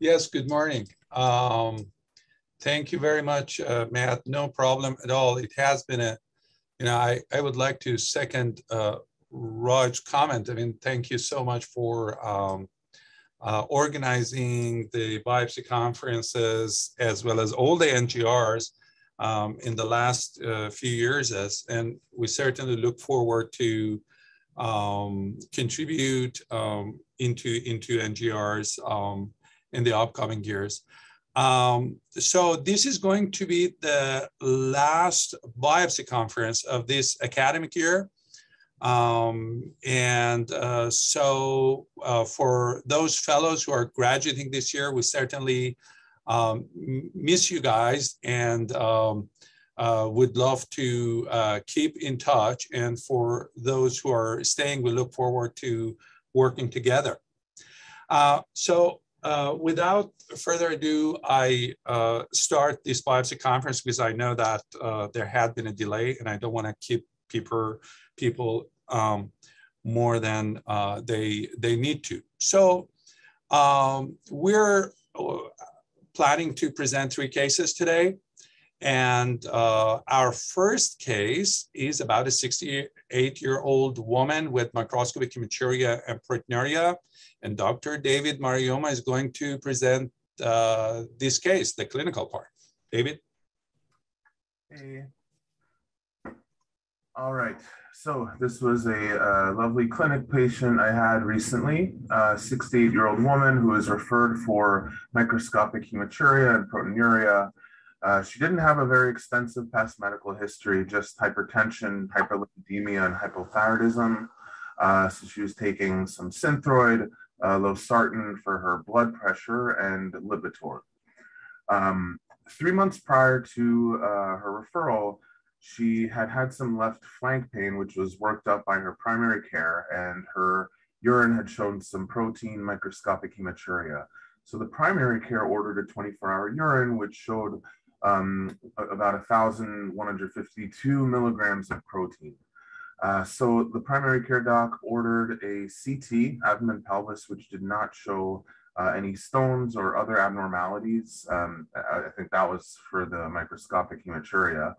Yes, good morning. Um, thank you very much, uh, Matt. No problem at all. It has been a, you know, I, I would like to second uh, Raj's comment. I mean, thank you so much for um, uh, organizing the biopsy conferences as well as all the NGRs um, in the last uh, few years. As, and we certainly look forward to um, contribute um, into, into NGRs um, in the upcoming years. Um, so this is going to be the last biopsy conference of this academic year. Um, and uh, so uh, for those fellows who are graduating this year, we certainly um, miss you guys and um, uh, would love to uh, keep in touch. And for those who are staying, we look forward to working together. Uh, so uh, without further ado, I uh, start this biopsy conference because I know that uh, there had been a delay and I don't want to keep people, people um, more than uh, they, they need to. So um, we're uh, planning to present three cases today. And uh, our first case is about a 68 year old woman with microscopic hematuria and proteinuria. And Dr. David Marioma is going to present uh, this case, the clinical part. David? Hey. All right. So this was a uh, lovely clinic patient I had recently, a 68 year old woman who was referred for microscopic hematuria and proteinuria uh, she didn't have a very extensive past medical history, just hypertension, hyperlipidemia, and hypothyroidism. Uh, so she was taking some Synthroid, uh, losartan for her blood pressure, and Lipitor. Um, three months prior to uh, her referral, she had had some left flank pain, which was worked up by her primary care, and her urine had shown some protein microscopic hematuria. So the primary care ordered a 24 hour urine, which showed um, about 1,152 milligrams of protein. Uh, so the primary care doc ordered a CT, abdomen pelvis, which did not show uh, any stones or other abnormalities. Um, I, I, think that was for the microscopic hematuria.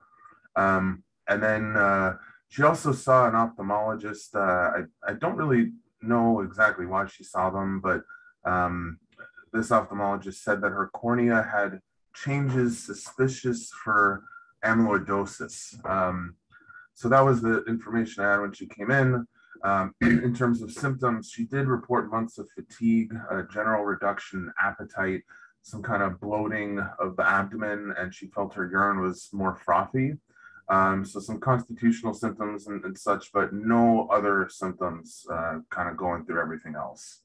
Um, and then uh, she also saw an ophthalmologist. Uh, I, I don't really know exactly why she saw them, but um, this ophthalmologist said that her cornea had changes suspicious for amyloidosis. Um, so that was the information I had when she came in. Um, in terms of symptoms, she did report months of fatigue, a general reduction in appetite, some kind of bloating of the abdomen, and she felt her urine was more frothy. Um, so some constitutional symptoms and, and, such, but no other symptoms uh, kind of going through everything else.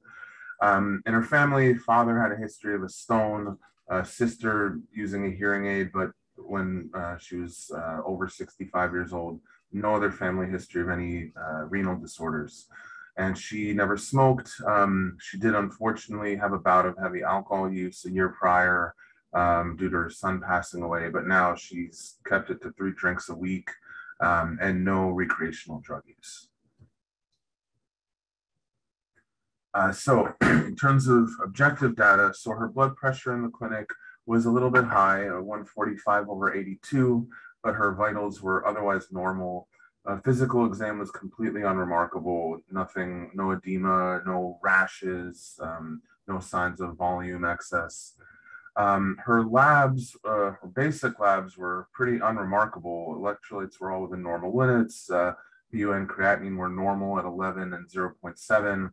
Um, in her family, father had a history of a stone, sister using a hearing aid, but when uh, she was uh, over 65 years old, no other family history of any uh, renal disorders. And she never smoked. Um, she did unfortunately have a bout of heavy alcohol use a year prior um, due to her son passing away, but now she's kept it to three drinks a week um, and no recreational drug use. Uh, so in terms of objective data, so her blood pressure in the clinic was a little bit high, uh, 145 over 82, but her vitals were otherwise normal. Uh, physical exam was completely unremarkable. Nothing, no edema, no rashes, um, no signs of volume excess. Um, her labs, uh, her basic labs were pretty unremarkable. Electrolytes were all within normal limits. Uh, BUN creatinine were normal at 11 and 0.7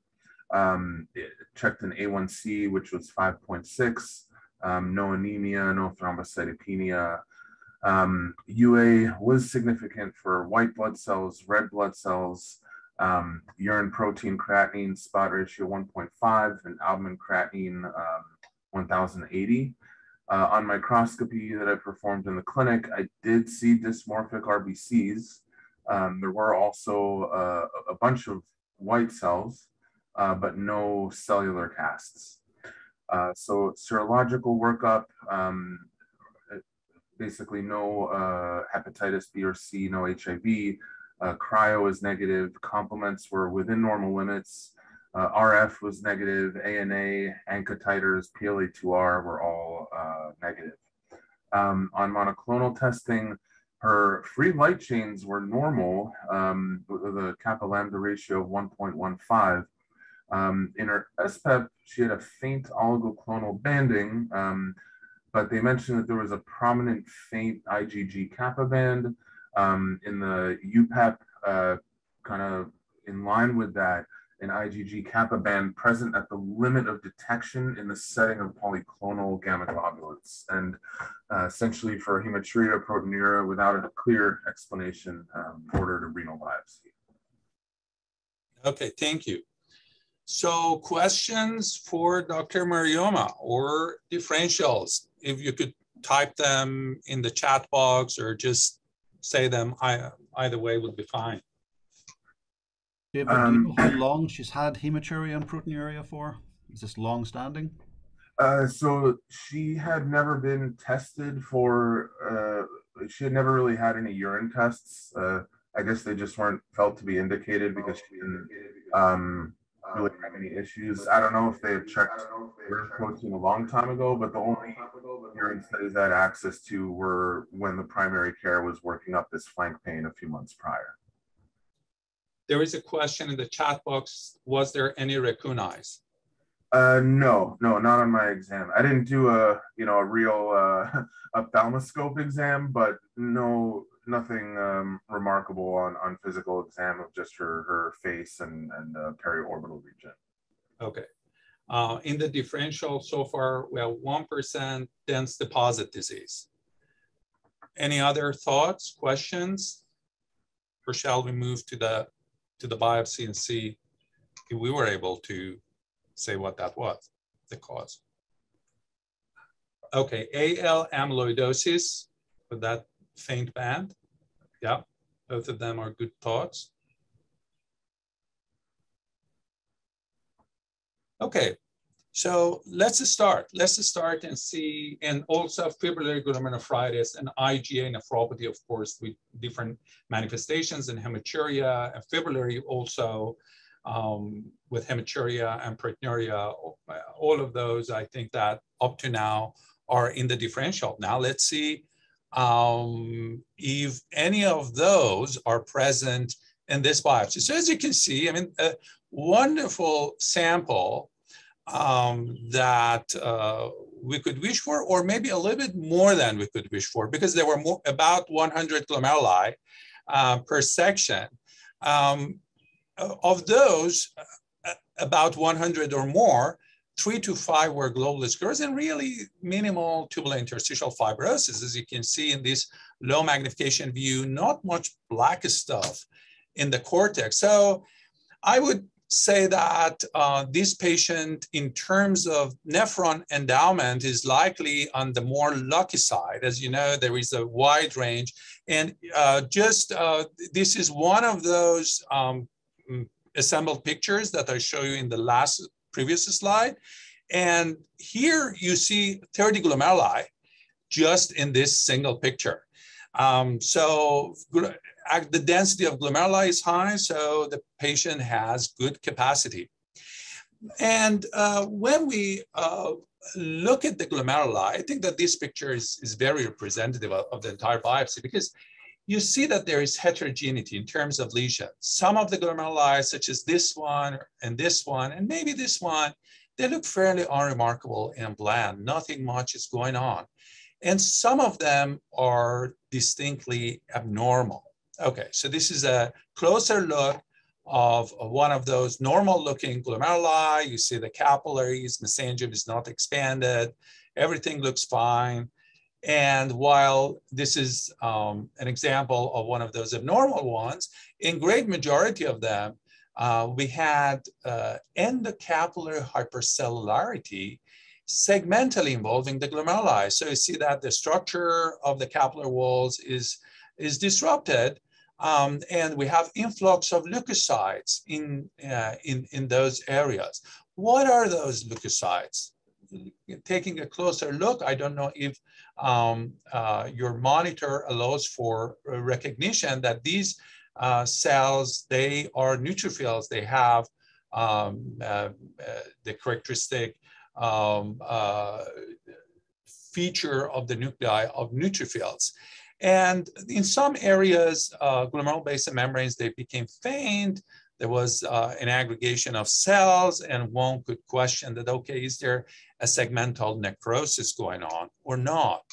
um, checked an A1C, which was 5.6, um, no anemia, no thrombocytopenia. Um, UA was significant for white blood cells, red blood cells, um, urine protein creatinine spot ratio 1.5, and albumin creatinine um, 1080. Uh, on microscopy that I performed in the clinic, I did see dysmorphic RBCs. Um, there were also uh, a bunch of white cells, uh, but no cellular casts. Uh, so serological workup, um, basically no uh, hepatitis B or C, no HIV. Uh, cryo is negative. Complements were within normal limits. Uh, RF was negative, ANA, ANCA titers, PLA2R were all uh, negative. Um, on monoclonal testing, her free light chains were normal um, kappa lambda ratio of 1.15. Um, in her SPEP, she had a faint oligoclonal banding, um, but they mentioned that there was a prominent faint IgG kappa band. Um, in the UPEP, uh, kind of in line with that, an IgG kappa band present at the limit of detection in the setting of polyclonal gamma globulins. And uh, essentially for hematuria, proteinuria, without a clear explanation, um, ordered a renal biopsy. Okay, thank you. So questions for Dr. Marioma or differentials, if you could type them in the chat box or just say them either way would be fine. David, um, do you know how long she's had hematuria and proteinuria for? Is this long standing? Uh, so she had never been tested for, uh, she had never really had any urine tests. Uh, I guess they just weren't felt to be indicated because she didn't um, really have any issues. I don't know if they had checked urine protein a long time ago, but the only urine studies I had access to were when the primary care was working up this flank pain a few months prior. There is a question in the chat box. Was there any raccoon eyes? Uh, no, no, not on my exam. I didn't do a, you know, a real uh, ophthalmoscope exam, but no, nothing um, remarkable on on physical exam of just her her face and and uh, periorbital region. Okay. Uh, in the differential so far, we have 1% dense deposit disease. Any other thoughts, questions? Or shall we move to the to the biopsy and see if we were able to say what that was, the cause. Okay, AL amyloidosis with that faint band. Yeah, both of them are good thoughts. Okay, so let's start. Let's start and see, and also fibrillary glomerulonephritis and IgA nephropathy, of course, with different manifestations and hematuria and fibrillary also um, with hematuria and proteinuria. All of those, I think that up to now are in the differential. Now let's see um, if any of those are present in this biopsy. So as you can see, I mean, a wonderful sample um, that uh, we could wish for, or maybe a little bit more than we could wish for, because there were more, about 100 glomeruli uh, per section. Um, of those, uh, about 100 or more, three to five were global sclerosis and really minimal tubular interstitial fibrosis. As you can see in this low magnification view, not much black stuff in the cortex. So I would say that uh, this patient, in terms of nephron endowment, is likely on the more lucky side. As you know, there is a wide range. And uh, just uh, this is one of those um, mm, assembled pictures that I show you in the last previous slide. And here you see 30 glomeruli just in this single picture. Um, so the density of glomeruli is high, so the patient has good capacity. And uh, when we uh, look at the glomeruli, I think that this picture is, is very representative of, of, the entire biopsy because you see that there is heterogeneity in terms of lesions. Some of the glomeruli, such as this one and this one, and maybe this one, they look fairly unremarkable and bland. Nothing much is going on. And some of them are distinctly abnormal. Okay, so this is a closer look of one of those normal looking glomeruli. You see the capillaries, mesangium is not expanded. Everything looks fine. And while this is um, an example of one of those abnormal ones, in great majority of them, uh, we had uh, endocapillary hypercellularity segmentally involving the glomeruli. So you see that the structure of the capillary walls is, is disrupted um, and we have influx of leukocytes in, uh, in, in those areas. What are those leukocytes? Taking a closer look, I don't know if um, uh, your monitor allows for recognition that these uh, cells, they are neutrophils. They have um, uh, uh, the characteristic um, uh, feature of the nuclei of neutrophils. And in some areas, uh, glomerular basement membranes, they became faint. There was uh, an aggregation of cells and one could question that, okay, is there a segmental necrosis going on or not?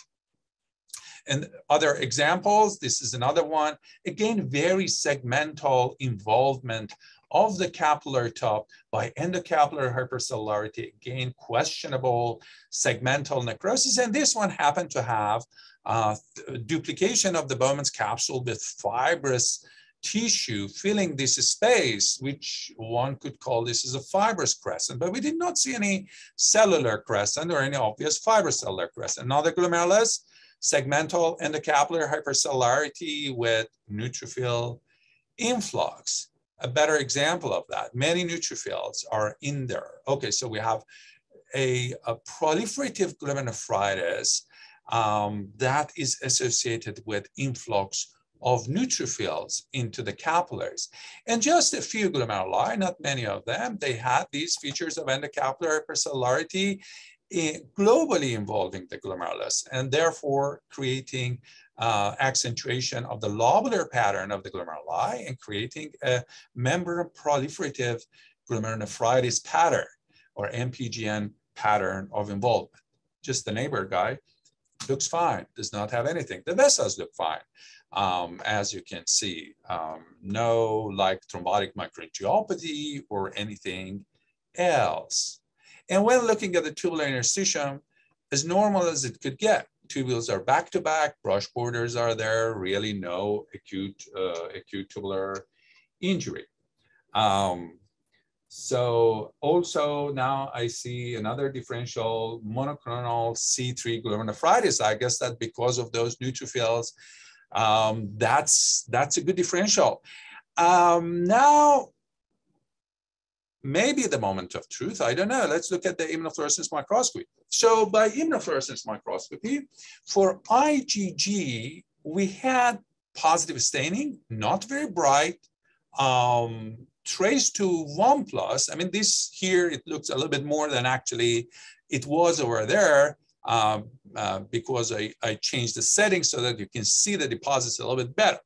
And other examples, this is another one. Again, very segmental involvement of the capillary top by endocapillary hypercellularity, again, questionable segmental necrosis. And this one happened to have uh, duplication of the Bowman's capsule with fibrous tissue filling this space, which one could call this as a fibrous crescent, but we did not see any cellular crescent or any obvious fibrocellular crescent. Another glomerulus, segmental endocapillary hypercellularity with neutrophil influx. A better example of that, many neutrophils are in there. Okay, so we have a, a proliferative glomerulonephritis um, that is associated with influx of neutrophils into the capillaries. And just a few glomeruli, not many of them, they had these features of endocapillary hypercellularity eh, globally involving the glomerulus and therefore creating uh, accentuation of the lobular pattern of the glomeruli and creating a membrane proliferative glomerulonephritis pattern or MPGN pattern of involvement. Just the neighbor guy looks fine, does not have anything. The vessels look fine, um, as you can see. Um, no like thrombotic microangiopathy or anything else. And when looking at the tubular interstitium, as normal as it could get, tubules are back to back, brush borders are there, really no acute, uh, acute tubular injury. Um, so also now I see another differential monoclonal C3 glomerulonephritis. I guess that because of those neutrophils, um, that's, that's a good differential. Um, now, maybe the moment of truth, I don't know. Let's look at the immunofluorescence microscopy. So by immunofluorescence microscopy, for IgG, we had positive staining, not very bright, um, traced to one plus, I mean, this here, it looks a little bit more than actually it was over there um, uh, because I, I changed the settings so that you can see the deposits a little bit better.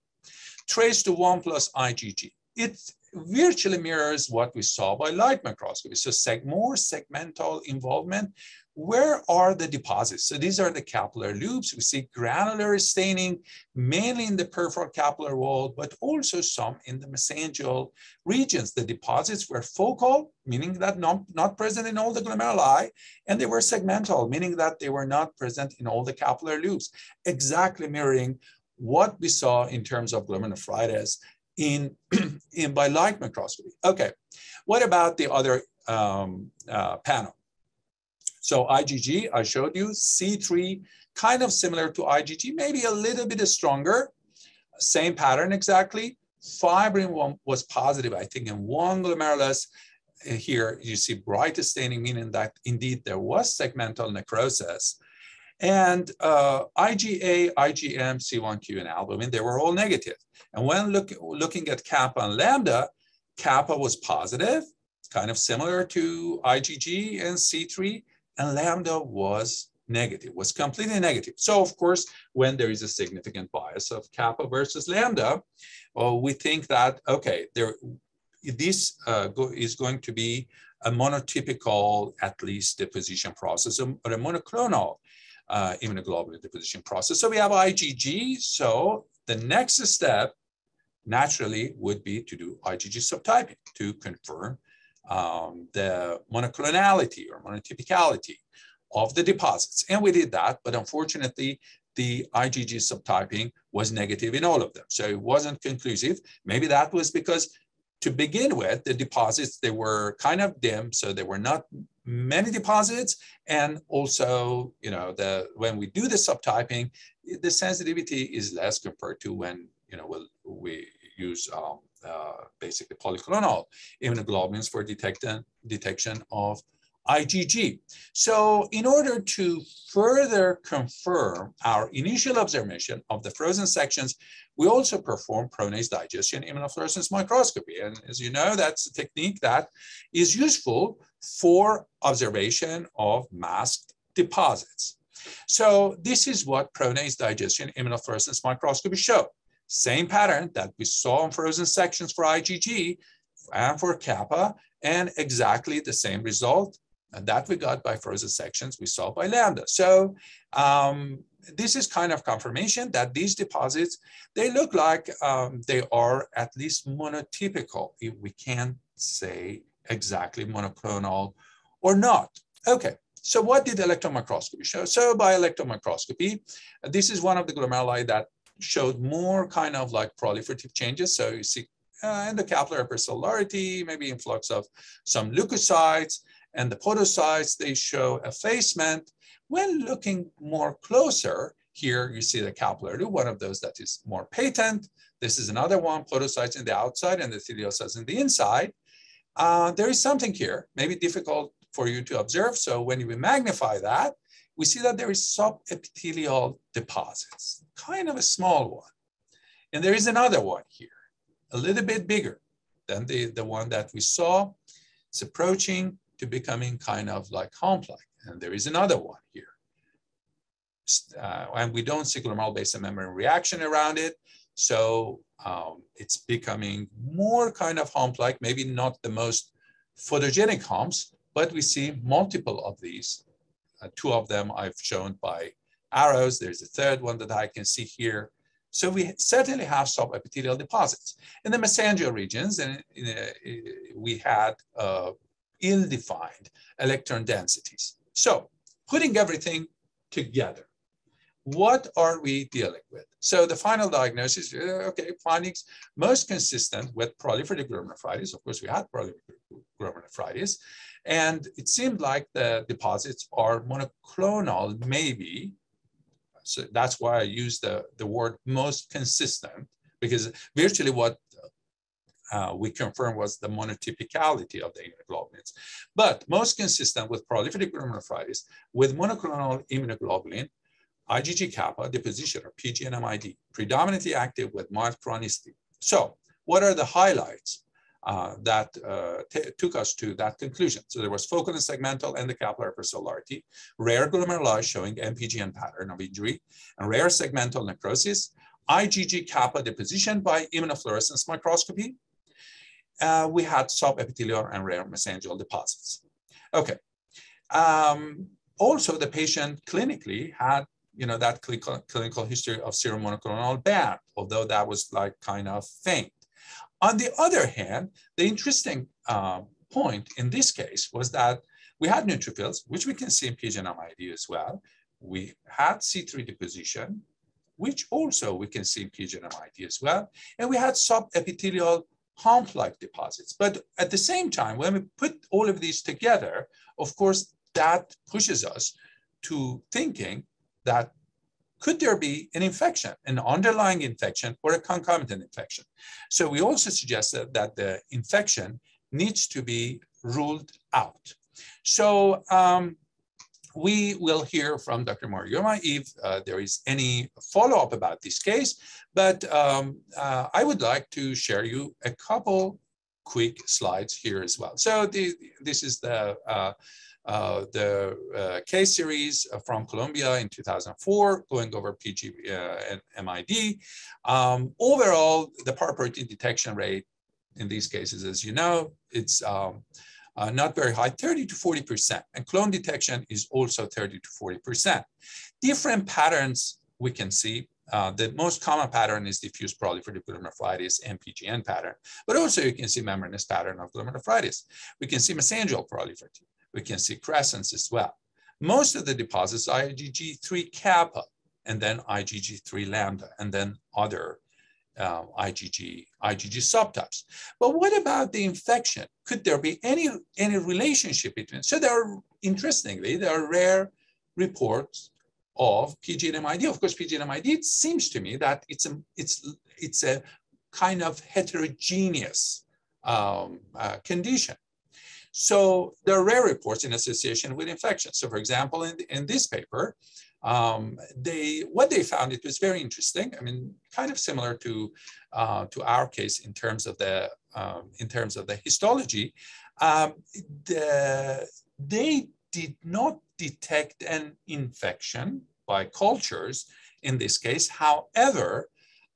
Traced to one plus IgG. It virtually mirrors what we saw by light microscopy. So seg more segmental involvement where are the deposits? So these are the capillary loops. We see granular staining, mainly in the peripheral capillary wall, but also some in the mesangial regions. The deposits were focal, meaning that not, not present in all the glomeruli, and they were segmental, meaning that they were not present in all the capillary loops, exactly mirroring what we saw in terms of glomerulonephritis in, in by light microscopy. Okay, what about the other um, uh, panel? So IgG, I showed you, C3, kind of similar to IgG, maybe a little bit stronger, same pattern exactly. Fibrin was positive, I think, in one glomerulus. Here you see bright staining, meaning that indeed there was segmental necrosis. And uh, IgA, IgM, C1q, and albumin, they were all negative. And when look, looking at kappa and lambda, kappa was positive, kind of similar to IgG and C3, and lambda was negative, was completely negative. So of course, when there is a significant bias of kappa versus lambda, well, we think that, okay, there, this uh, go, is going to be a monotypical, at least deposition process, or a monoclonal uh, immunoglobulin deposition process. So we have IgG. So the next step naturally would be to do IgG subtyping to confirm um, the monoclonality or monotypicality of the deposits. And we did that, but unfortunately, the IgG subtyping was negative in all of them. So it wasn't conclusive. Maybe that was because to begin with, the deposits, they were kind of dim, so there were not many deposits. And also, you know, the when we do the subtyping, the sensitivity is less compared to when, you know, we'll, we use um, Uh, basically polyclonal immunoglobulins for detection, detection of IgG. So in order to further confirm our initial observation of the frozen sections, we also perform pronase digestion immunofluorescence microscopy. And as you know, that's a technique that is useful for observation of masked deposits. So this is what pronase digestion immunofluorescence microscopy show. Same pattern that we saw in frozen sections for IgG and for kappa, and exactly the same result and that we got by frozen sections we saw by lambda. So um, this is kind of confirmation that these deposits, they look like um, they are at least monotypical. If we can't say exactly monoclonal or not. Okay, so what did electron microscopy show? So by electron microscopy, this is one of the glomeruli that showed more kind of like proliferative changes. So you see uh, endocapillary hypercellularity, maybe influx of some leukocytes, and the podocytes, they show effacement. When looking more closer, here you see the capillary, one of those that is more patent. This is another one, podocytes in the outside and the epitheliocytes in the inside. Uh, there is something here, maybe difficult for you to observe. So when we magnify that, we see that there is subepithelial deposits, kind of a small one. And there is another one here, a little bit bigger than the, the one that we saw. It's approaching to becoming kind of like complex. And there is another one here. Uh, and we don't see glomerular basal membrane reaction around it. So um, it's becoming more kind of hump-like, maybe not the most photogenic humps, but we see multiple of these. Uh, two of them I've shown by arrows. There's a third one that I can see here. So we certainly have subepithelial deposits. In the mesangial regions, and uh, we had uh, ill-defined electron densities. So putting everything together, what are we dealing with? So the final diagnosis, uh, okay, findings most consistent with proliferative glomerulonephritis. Of course, we had proliferative glomerulonephritis, and it seemed like the deposits are monoclonal, maybe. So that's why I use the, the word most consistent, because virtually what uh, we confirmed was the monotypicality of the immunoglobulins. But most consistent with proliferative glomerulonephritis with monoclonal immunoglobulin, IgG kappa deposition or PGNMID, predominantly active with mild chronicity. So what are the highlights uh, that uh, took us to that conclusion? So there was focal and segmental endocapillary hypercellularity, rare glomeruli showing MPGN pattern of injury, and rare segmental necrosis, IgG kappa deposition by immunofluorescence microscopy, uh, we had subepithelial and rare mesangial deposits. Okay. Um, also, the patient clinically had, you know, that clinical, clinical history of serum monoclonal band, although that was like kind of faint. On the other hand, the interesting uh, point in this case was that we had neutrophils, which we can see in PGNMID as well. We had C3 deposition, which also we can see in PGNMID as well. And we had subepithelial hump-like deposits. But at the same time, when we put all of these together, of course, that pushes us to thinking that could there be an infection, an underlying infection or a concomitant infection? So we also suggested that the infection needs to be ruled out. So um, we will hear from Dr. Marioma if uh, there is any follow-up about this case, but um, uh, I would like to share you a couple quick slides here as well. So the, this is the, uh, uh the uh, case series from Columbia in 2004, going over PG uh, and MID. Um, overall, the paraprotein detection rate in these cases, as you know, it's um, uh, not very high, 30 to 40%. And clone detection is also 30 to 40%. Different patterns we can see. Uh, the most common pattern is diffuse proliferative glomerulonephritis, MPGN pattern, but also you can see membranous pattern of glomerulonephritis. We can see mesangial proliferative. We can see crescents as well. Most of the deposits are IgG3 kappa, and then IgG3 lambda, and then other uh, IgG, IgG subtypes. But what about the infection? Could there be any, any relationship between? So there are, interestingly, there are rare reports of PGNMID. Of course, PGNMID, it seems to me that it's a, it's, it's a kind of heterogeneous um, uh, condition. So there are rare reports in association with infection. So for example, in, in this paper, um, they what they found it was very interesting. I mean, kind of similar to uh, to our case in terms of the um, in terms of the histology. Um, the, they did not detect an infection by cultures in this case. However,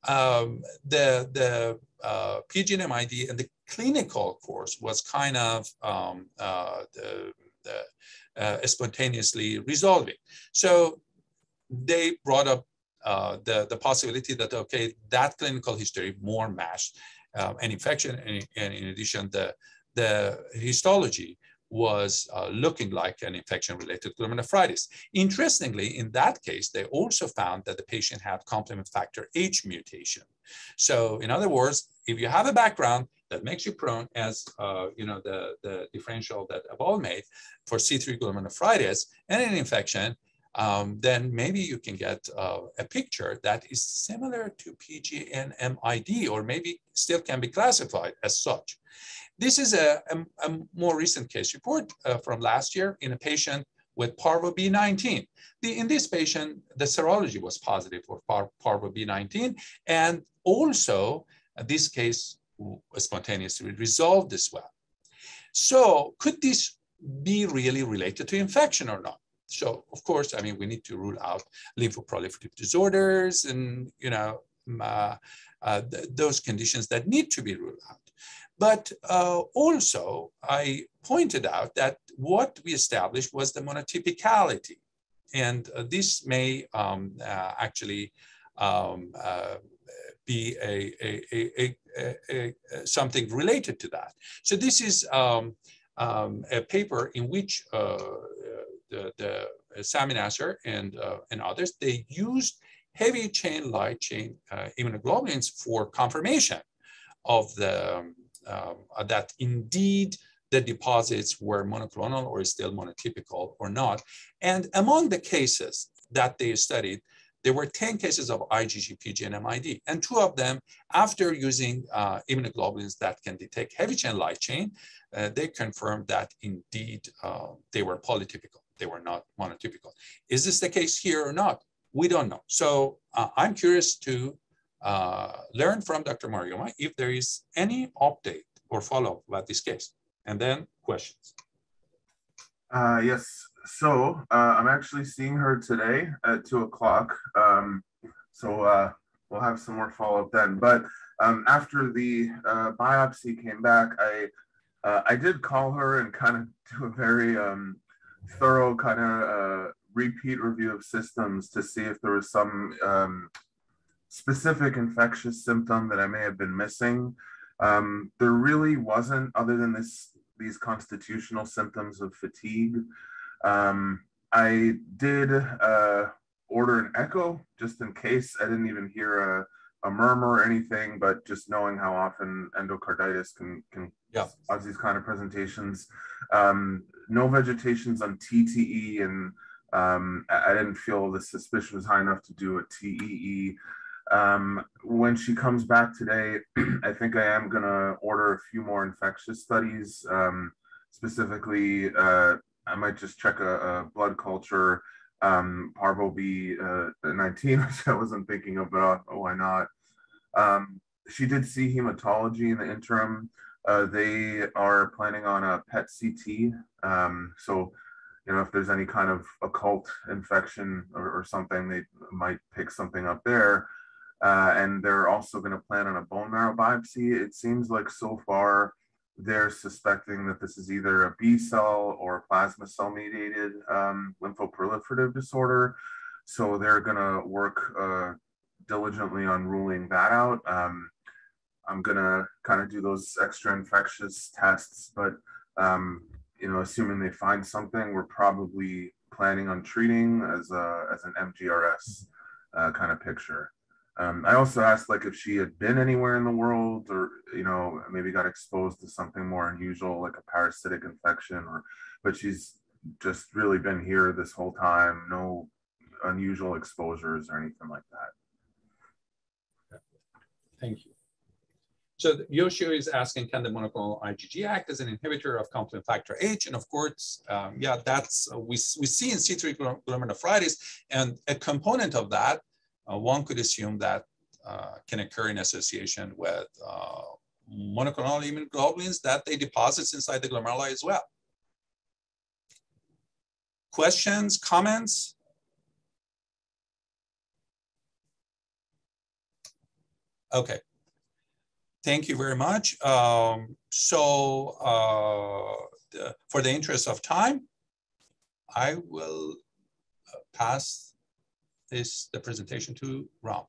um, the the uh, PGNMID and the clinical course was kind of um, uh, the, the, uh, spontaneously resolving. So they brought up uh, the, the possibility that, okay, that clinical history more matched um, an infection, and, and, in addition, the, the histology was uh, looking like an infection related glomerulonephritis. Interestingly, in that case, they also found that the patient had complement factor H mutation. So in other words, if you have a background that makes you prone as, uh, you know, the, the differential that Aval made for C3 glomerulonephritis and an infection, um, then maybe you can get uh, a picture that is similar to PGNMID or maybe still can be classified as such. This is a, a, a more recent case report uh, from last year in a patient with parvo B19. The, in this patient, the serology was positive for par, parvo B19, and also uh, this case spontaneously resolved as well. So could this be really related to infection or not? So of course, I mean, we need to rule out lymphoproliferative disorders and, you know, uh, uh, th those conditions that need to be ruled out. But uh, also, I pointed out that what we established was the monotypicality. And uh, this may um, uh, actually um, uh, be a, a, a, something related to that. So this is um, um a paper in which uh, the, the Sami and, uh, and others, they used heavy chain light chain immunoglobulins for confirmation of the um, um, uh, that indeed the deposits were monoclonal or still monotypical or not. And among the cases that they studied, there were 10 cases of IgG, PGNMID, and two of them, after using uh, immunoglobulins that can detect heavy chain light chain, uh, they confirmed that indeed uh, they were polytypical. They were not monotypical. Is this the case here or not? We don't know. So uh, I'm curious to uh, learn from Dr. Marioma if there is any update or follow up about this case. And then questions. Uh, yes, so uh, I'm actually seeing her today at two o'clock. Um, so uh, we'll have some more follow up then. But um, after the uh, biopsy came back, I uh, I did call her and kind of do a very um, thorough kind of repeat review of systems to see if there was some um, specific infectious symptom that I may have been missing. Um, there really wasn't, other than this these constitutional symptoms of fatigue. Um, I did uh, order an echo just in case. I didn't even hear a, a murmur or anything, but just knowing how often endocarditis can can yeah. cause these kind of presentations. Um, no vegetations on TTE, and um, I, didn't feel the suspicion was high enough to do a TEE. Um, when she comes back today, I think I am going to order a few more infectious studies. Um, specifically, uh, I might just check a, a blood culture, um, Parvo B19, uh, which I wasn't thinking of, but uh, why not? Um, she did see hematology in the interim. Uh, they are planning on a PET CT. Um, so, you know, if there's any kind of occult infection or, or something, they might pick something up there. Uh, and they're also going to plan on a bone marrow biopsy. It seems like so far they're suspecting that this is either a B cell or plasma cell mediated um, lymphoproliferative disorder. So they're going to work uh, diligently on ruling that out. Um, I'm going to kind of do those extra infectious tests, but um, you know, assuming they find something, we're probably planning on treating as a as an MGRS uh, kind of picture. Um, I also asked like if she had been anywhere in the world or you know maybe got exposed to something more unusual like a parasitic infection or but she's just really been here this whole time no unusual exposures or anything like that. Thank you. So Yoshio is asking, can the monoclonal IgG act as an inhibitor of complement factor H? And of course, um, yeah, that's, uh, we, we see in C3 glomerulonephritis, and a component of that, one could assume that uh, can occur in association with uh, monoclonal immunoglobulins that they deposit inside the glomeruli as well. Questions, comments? Okay. Thank you very much. Um, so uh, the, for the interest of time, I will uh, pass this the presentation to Ram.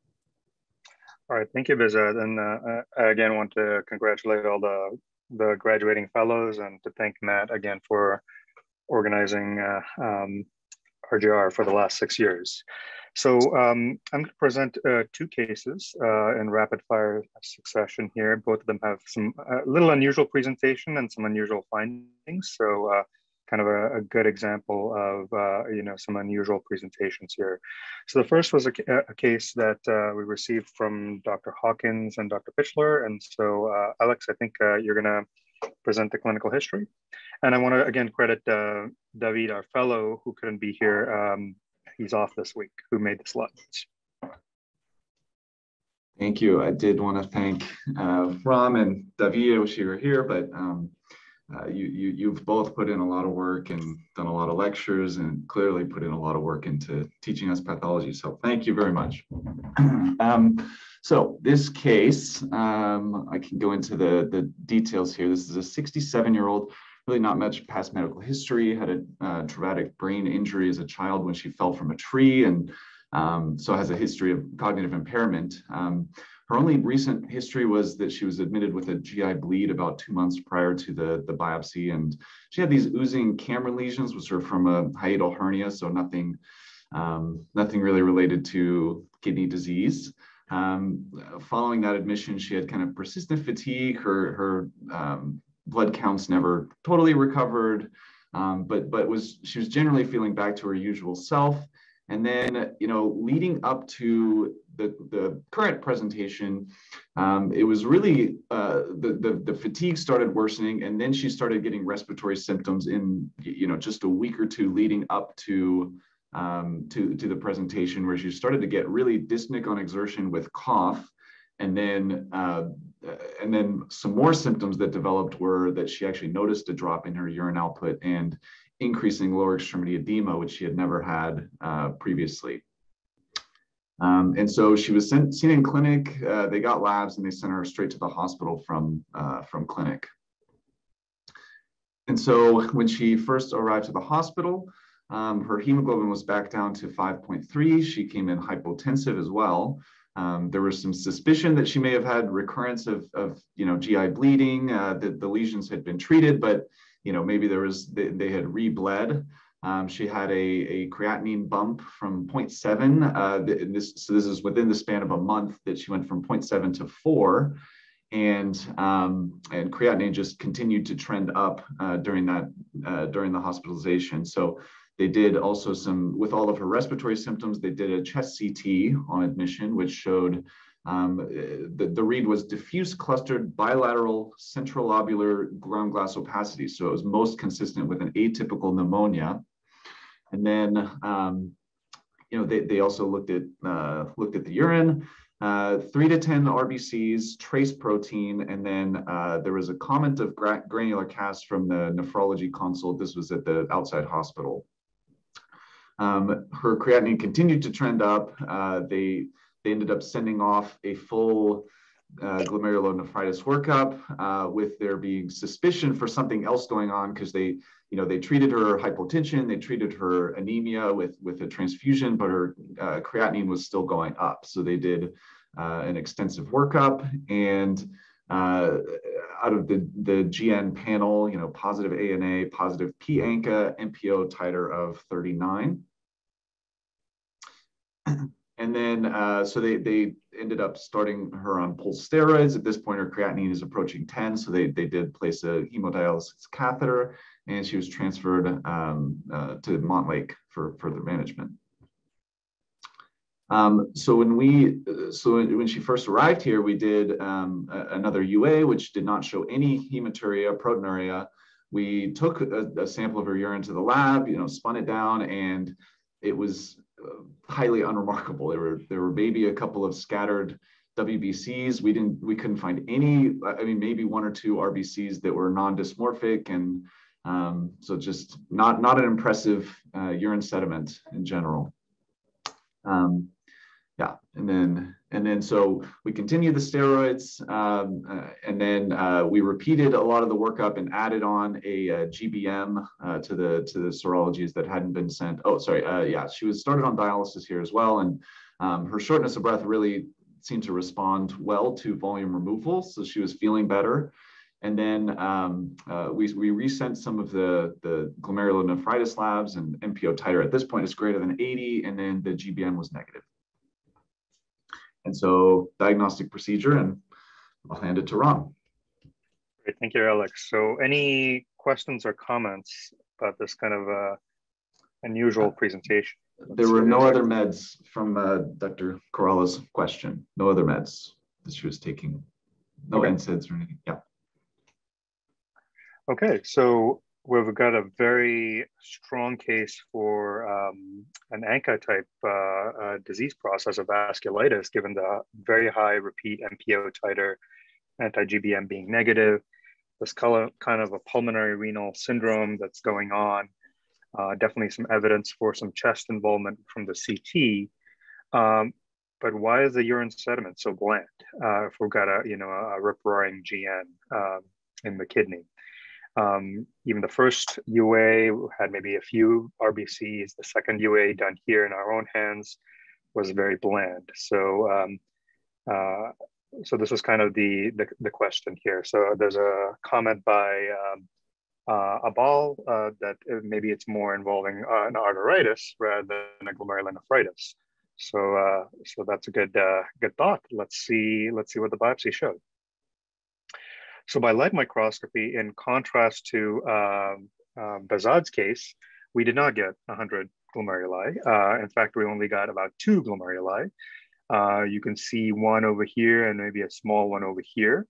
All right, thank you, Behzad. And uh, I again want to congratulate all the, the graduating fellows and to thank Matt again for organizing uh, um, RGR for the last six years. So um, I'm going to present uh, two cases uh, in rapid fire succession here. Both of them have some a uh, little unusual presentation and some unusual findings. So uh, kind of a, a, good example of uh, you know some unusual presentations here. So the first was a, a case that uh, we received from Dr. Hawkins and Dr. Pitchler. And so Alex, I think you're going to present the clinical history. And I want to again credit David, our fellow who couldn't be here. Um, he's off this week, who made the slides. Thank you. I did want to thank uh, Ram and David. I wish you were here, but um, uh, you, you, you've both put in a lot of work and done a lot of lectures and clearly put in a lot of work into teaching us pathology. So thank you very much. um, so this case, um, I can go into the, the details here. This is a 67 year old really not much past medical history, had a uh, traumatic brain injury as a child when she fell from a tree, and um, so has a history of cognitive impairment. Um, her only recent history was that she was admitted with a GI bleed about two months prior to the, the biopsy, and she had these oozing Cameron lesions, which are from a hiatal hernia, so nothing, um, nothing really related to kidney disease. Um, following that admission, she had kind of persistent fatigue. Her her um, blood counts never totally recovered, um, but but was she was generally feeling back to her usual self. And then, you know, leading up to the, the current presentation, um, it was really uh, the, the, the fatigue started worsening, and then she started getting respiratory symptoms in, you know, just a week or two leading up to um, to to the presentation, where she started to get really dyspneic on exertion with cough, and then uh, and then some more symptoms that developed were that she actually noticed a drop in her urine output and increasing lower extremity edema, which she had never had uh, previously. Um, and so she was sent, seen in clinic. Uh, they got labs and they sent her straight to the hospital from uh, from clinic. And so when she first arrived to the hospital, um, her hemoglobin was back down to 5.3. She came in hypotensive as well. Um, there was some suspicion that she may have had recurrence of, of you know, GI bleeding, uh, that the lesions had been treated, but, you know, maybe there was, they, they had rebled. Um, she had a, a creatinine bump from 0.7. Uh, this, so this is within the span of a month that she went from 0.7 to 4 and um, and creatinine just continued to trend up uh, during that uh, during the hospitalization. So they did also some, with all of her respiratory symptoms, they did a chest CT on admission, which showed um, the, the read was diffuse clustered bilateral centrilobular ground glass opacity. So it was most consistent with an atypical pneumonia. And then, um, you know, they, they also looked at, uh, looked at the urine, uh, three to 10 RBCs, trace protein, and then uh, there was a comment of gra granular casts from the nephrology consult. This was at the outside hospital. Um, her creatinine continued to trend up. Uh, they, they ended up sending off a full uh, glomerulonephritis workup uh, with there being suspicion for something else going on because they, you know, they treated her hypotension, they treated her anemia with, with a transfusion, but her uh, creatinine was still going up. So they did uh, an extensive workup and uh, out of the, the GN panel, you know, positive ANA, positive p-ANCA, MPO titer of 39. And then, uh, so they, they ended up starting her on pulse steroids. At this point, her creatinine is approaching 10. So they, they did place a hemodialysis catheter and she was transferred um, uh, to Montlake for further management. Um, so when we, so when she first arrived here, we did um, a, another UA, which did not show any hematuria, proteinuria. We took a, a, sample of her urine to the lab, you know, spun it down, and it was highly unremarkable. There were there were maybe a couple of scattered WBCs. We didn't, we couldn't find any. I mean, maybe one or two RBCs that were non-dysmorphic, and um, so just not not an impressive uh, urine sediment in general. Um, yeah, and then and then so we continued the steroids, um, uh, and then uh, we repeated a lot of the workup and added on a, a GBM uh, to the to the serologies that hadn't been sent. Oh, sorry, uh, yeah, she was started on dialysis here as well, and um, her shortness of breath really seemed to respond well to volume removal, so she was feeling better. And then um, uh, we, we resent some of the, the glomerulonephritis labs and MPO titer at this point is greater than 80, and then the GBM was negative. And so diagnostic procedure, and I'll hand it to Ron. Great, thank you, Alex. So any questions or comments about this kind of uh, unusual presentation? There were no other meds from uh, Dr. Corrala's question. No other meds that she was taking. No okay. NSAIDs or anything. Yeah. Okay, so we've got a very strong case for um, an ANCA type uh, uh, disease process of vasculitis, given the very high repeat MPO titer, anti-GBM being negative, this color, kind of a pulmonary renal syndrome that's going on. Uh, definitely some evidence for some chest involvement from the CT. Um, but why is the urine sediment so bland uh, if we've got a, you know, a rip-roaring GN um, in the kidney? Um, even the first UA had maybe a few RBCs. The second UA done here in our own hands was very bland. So, um, uh, so this was kind of the, the, the question here. So there's a comment by um, uh, Abal uh, that maybe it's more involving uh, an arteritis rather than a glomerulonephritis. So, uh, so that's a good uh, good thought. Let's see. Let's see what the biopsy showed. So by light microscopy, in contrast to um, uh, Behzad's case, we did not get 100 glomeruli. Uh, in fact, we only got about two glomeruli. Uh, you can see one over here and maybe a small one over here.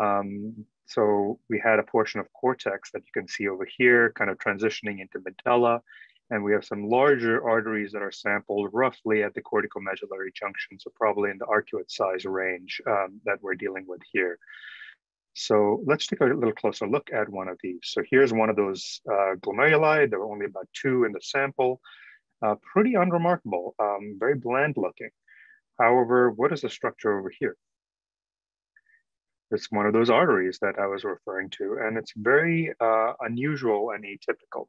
Um, so we had a portion of cortex that you can see over here, kind of transitioning into medulla. And we have some larger arteries that are sampled roughly at the corticomedullary junction, so probably in the arcuate size range um, that we're dealing with here. So let's take a little closer look at one of these. So here's one of those uh, glomeruli. There were only about two in the sample. Uh, pretty unremarkable, um, very bland looking. However, what is the structure over here? It's one of those arteries that I was referring to, and it's very uh, unusual and atypical.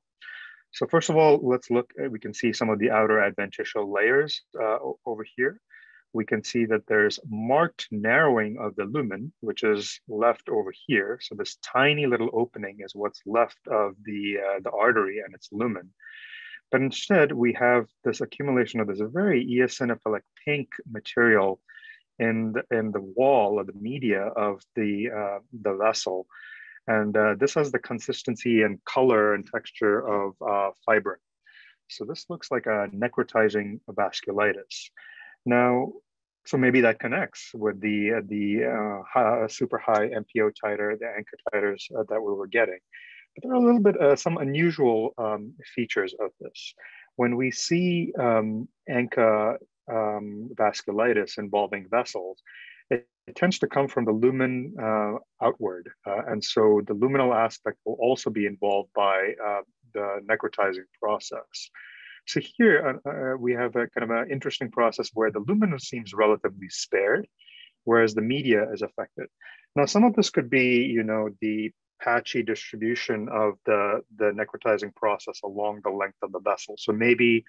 So first of all, let's look, we can see some of the outer adventitial layers uh, over here we can see that there's marked narrowing of the lumen, which is left over here. So this tiny little opening is what's left of the, uh, the artery and its lumen. But instead, we have this accumulation of this very eosinophilic pink material in the, in the wall of the media of the, uh, the vessel. And uh, this has the consistency and color and texture of uh, fibrin. So this looks like a necrotizing vasculitis. Now, so maybe that connects with the uh, the uh, high, super high MPO titer, the ANCA titers uh, that we were getting. But there are a little bit uh, some unusual um, features of this. When we see um, ANCA um, vasculitis involving vessels, it, it, tends to come from the lumen uh, outward, uh, and so the luminal aspect will also be involved by the necrotizing process. So here uh, uh, we have a kind of an interesting process where the lumen seems relatively spared, whereas the media is affected. Now, some of this could be, you know, the patchy distribution of the, the necrotizing process along the length of the vessel. So maybe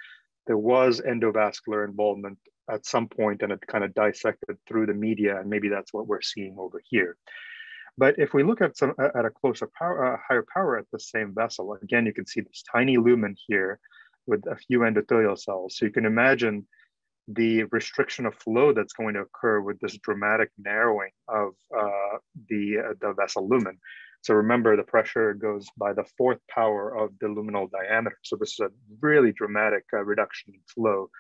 there was endovascular involvement at some point and it kind of dissected through the media, and maybe that's what we're seeing over here. But if we look at some at a closer power, uh, higher power at the same vessel, again, you can see this tiny lumen here with a few endothelial cells. So you can imagine the restriction of flow that's going to occur with this dramatic narrowing of uh, the, uh, the vessel lumen. So remember the pressure goes by the fourth power of the luminal diameter. So this is a really dramatic uh, reduction in flow.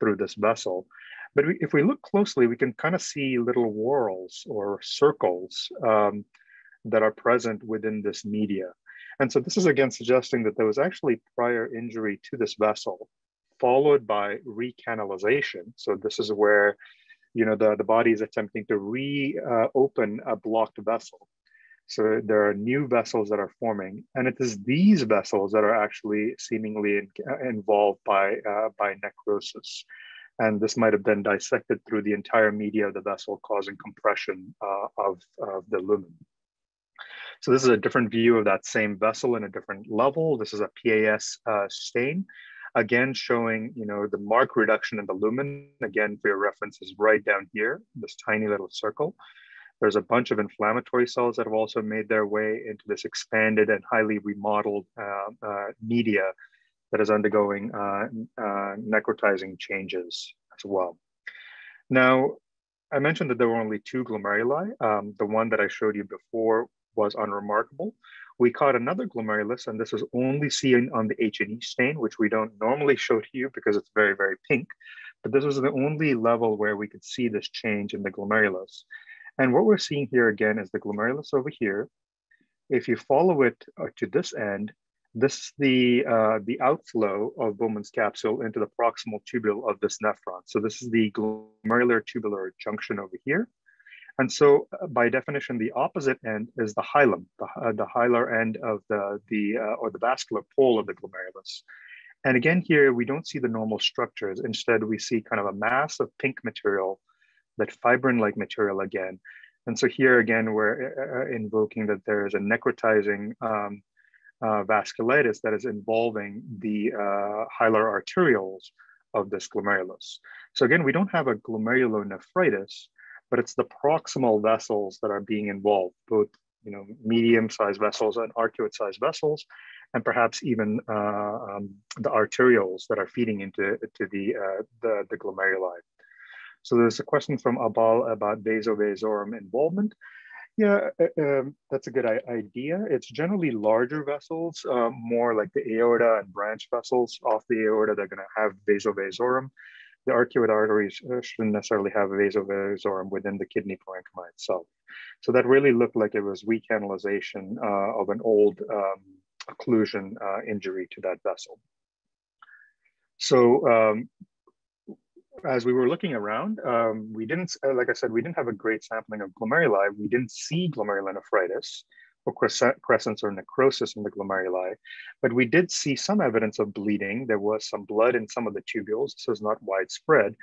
through this vessel. But we, if we look closely, we can kind of see little whorls or circles um, that are present within this media. And so this is again suggesting that there was actually prior injury to this vessel followed by recanalization. So this is where, you know, the, the body is attempting to reopen uh, a blocked vessel. So there are new vessels that are forming, and it is these vessels that are actually seemingly in, uh, involved by, uh, by necrosis. And this might have been dissected through the entire media of the vessel, causing compression uh, of, of the lumen. So this is a different view of that same vessel in a different level. This is a PAS uh, stain, again showing you know the mark reduction in the lumen. Again, for your reference, is right down here, this tiny little circle. There's a bunch of inflammatory cells that have also made their way into this expanded and highly remodeled uh, uh, media that is undergoing uh, uh, necrotizing changes as well. Now, I mentioned that there were only two glomeruli. Um, the one that I showed you before was unremarkable. We caught another glomerulus, and this was only seen on the H&E stain, which we don't normally show to you because it's very, very pink. But this was the only level where we could see this change in the glomerulus. And what we're seeing here again is the glomerulus over here. If you follow it uh, to this end, this is the, uh, the outflow of Bowman's capsule into the proximal tubule of this nephron. So this is the glomerular tubular junction over here. And so uh, by definition, the opposite end is the hilum, the, uh, the hilar end of the, the uh, or the vascular pole of the glomerulus. And again, here we don't see the normal structures. Instead, we see kind of a mass of pink material, that fibrin-like material again. And so here again, we're uh, invoking that there is a necrotizing um, uh, vasculitis that is involving the uh, hilar arterioles of this glomerulus. So again, we don't have a glomerulonephritis, but it's the proximal vessels that are being involved, both you know, medium-sized vessels and arcuate-sized vessels, and perhaps even uh, um, the arterioles that are feeding into to the, uh, the, the glomeruli. So there's a question from Abal about vasa vasorum involvement. Yeah, uh, um, that's a good idea. It's generally larger vessels, uh, more like the aorta and branch vessels off the aorta. They're going to have vasa vasorum. The arcuate arteries uh, shouldn't necessarily have a vasa vasorum within the kidney parenchyma itself. So that really looked like it was recanalization uh, of an old um, occlusion uh, injury to that vessel. So um, as we were looking around, um, we didn't, uh, like I said, we didn't have a great sampling of glomeruli. We didn't see glomerulonephritis or crescents or necrosis in the glomeruli, but we did see some evidence of bleeding. There was some blood in some of the tubules. This is not widespread.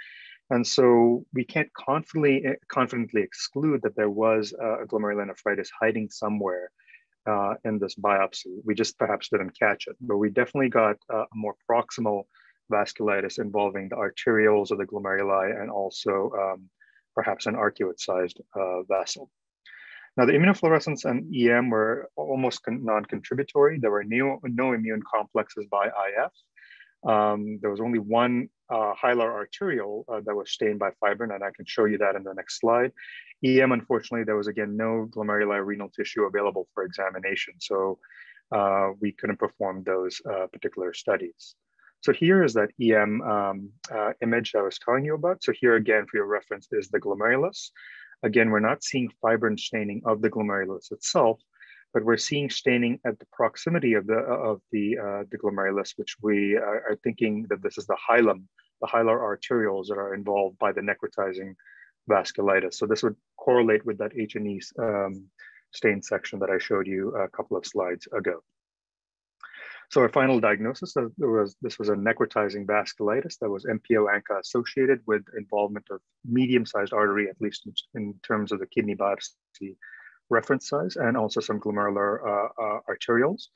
And so we can't confidently, confidently exclude that there was a glomerulonephritis hiding somewhere uh, in this biopsy. We just perhaps didn't catch it, but we definitely got a more proximal vasculitis involving the arterioles of the glomeruli and also um, perhaps an arcuate-sized uh, vessel. Now, the immunofluorescence and EM were almost non-contributory. There were no, no immune complexes by IF. Um, there was only one uh, hilar arteriole uh, that was stained by fibrin, and I can show you that in the next slide. EM, unfortunately, there was again no glomerular renal tissue available for examination, so uh, we couldn't perform those uh, particular studies. So here is that EM um, uh, image I was telling you about. So here again, for your reference, is the glomerulus. Again, we're not seeing fibrin staining of the glomerulus itself, but we're seeing staining at the proximity of the of the uh, the glomerulus, which we are, thinking that this is the hilum, the hilar arterioles that are involved by the necrotizing vasculitis. So this would correlate with that H&E um, stain section that I showed you a couple of slides ago. So our final diagnosis uh, was this was a necrotizing vasculitis that was MPO ANCA associated with involvement of medium-sized artery, at least in, terms of the kidney biopsy reference size, and also some glomerular uh, uh, arterioles.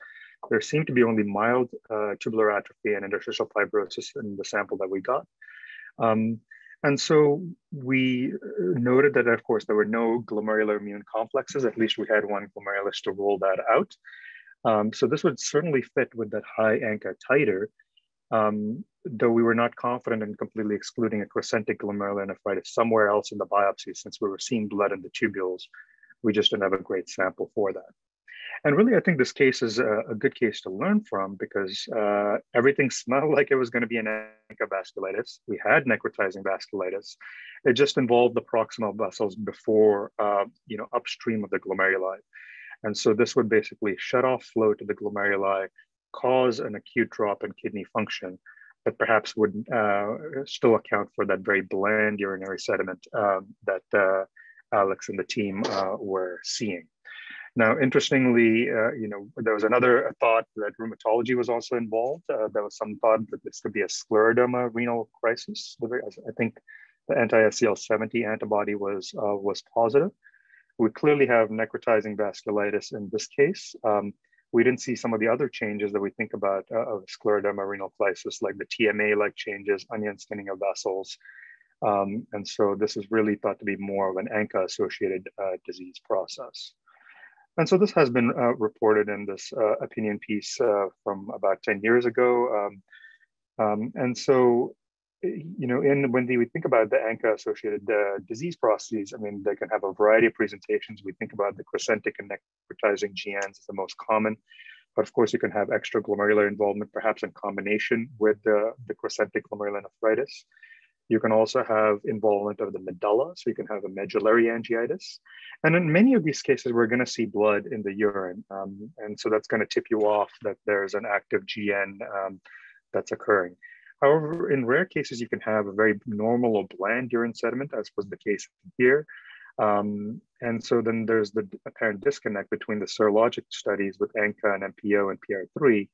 There seemed to be only mild uh, tubular atrophy and interstitial fibrosis in the sample that we got. Um, and so we noted that, of course, there were no glomerular immune complexes. At least we had one glomerulus to rule that out. Um, so this would certainly fit with that high ANCA titer, um, though we were not confident in completely excluding a crescentic glomerulonephritis somewhere else in the biopsy since we were seeing blood in the tubules. We just didn't have a great sample for that. And really, I think this case is a, a good case to learn from because uh, everything smelled like it was going to be an ANCA vasculitis. We had necrotizing vasculitis. It just involved the proximal vessels before, uh, you know, upstream of the glomeruli. And so this would basically shut off flow to the glomeruli, cause an acute drop in kidney function, but perhaps would uh, still account for that very bland urinary sediment um, that uh, Alex and the team uh, were seeing. Now, interestingly, uh, you know, there was another thought that rheumatology was also involved. Uh, there was some thought that this could be a scleroderma renal crisis. I think the anti-SCL70 antibody was uh, was positive. We clearly have necrotizing vasculitis in this case. Um, we didn't see some of the other changes that we think about uh, of scleroderma renal crisis, like the TMA-like changes, onion skinning of vessels. Um, and so this is really thought to be more of an ANCA-associated uh, disease process. And so this has been uh, reported in this uh, opinion piece uh, from about 10 years ago. Um, um, and so, you know, in when we think about the ANCA-associated uh, disease processes, I mean, they can have a variety of presentations. We think about the crescentic and necrotizing GNs as the most common. But of course, you can have extraglomerular involvement, perhaps in combination with the, the crescentic glomerulonephritis. You can also have involvement of the medulla, so you can have a medullary angiitis. And in many of these cases, we're going to see blood in the urine. Um, and so that's going to tip you off that there's an active GN um, that's occurring. However, in rare cases, you can have a very normal or bland urine sediment, as was the case here. Um, and so then there's the apparent disconnect between the serologic studies with ANCA and MPO and PR3